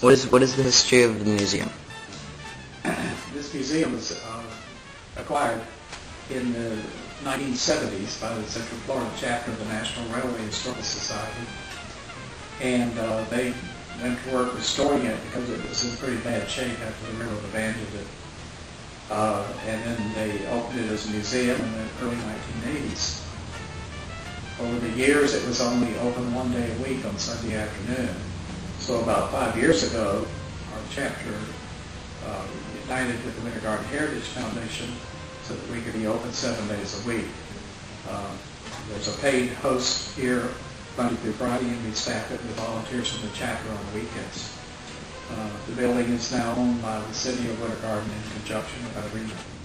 What is what is the history of the museum? This museum was uh, acquired in the 1970s by the Central Florida chapter of the National Railway Historical Society. And uh, they went to work restoring it because it was in pretty bad shape after the railroad abandoned it. Uh, and then they opened it as a museum in the early 1980s. Over the years, it was only open one day a week on Sunday afternoon. So about five years ago, our chapter uh, united with the Winter Garden Heritage Foundation so that we could be open seven days a week. Um, there's a paid host here Monday through Friday, and we staff it with volunteers from the chapter on the weekends. Uh, the building is now owned by the city of Winter Garden in conjunction with our.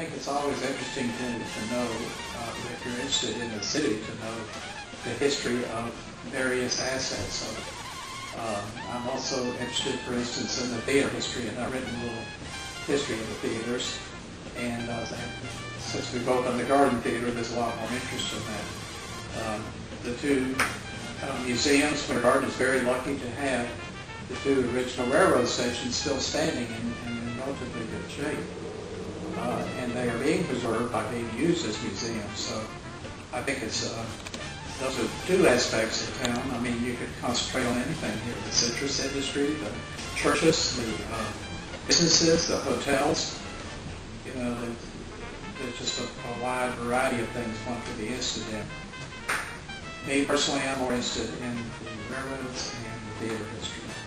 Think it's always interesting to, to know, uh, if you're interested in the city, to know the history of various assets. So, um, I'm also interested, for instance, in the theater history, and I've written a little history of the theaters. And uh, since we both on the Garden Theater, there's a lot more interest in that. Um, the two uh, museums, Winter Garden is very lucky to have the two original railroad stations still standing and in relatively good shape uh, and they are being preserved by being used as museums. So I think it's uh, those are two aspects of town. I mean, you could concentrate on anything here: the citrus industry, the churches, the uh, businesses, the hotels. You know, there's, just a, a wide variety of things one could be interested in. Me personally, I'm more interested in the railroads and the theater history.